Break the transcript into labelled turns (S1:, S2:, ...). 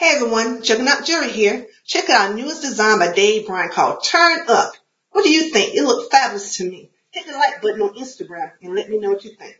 S1: Hey everyone, Juggernaut Jerry here. Check out our newest design by Dave Bryant called Turnt Up. What do you think? It looks fabulous to me. Hit the like button on Instagram and let me know what you think.